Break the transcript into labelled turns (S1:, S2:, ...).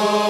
S1: Oh.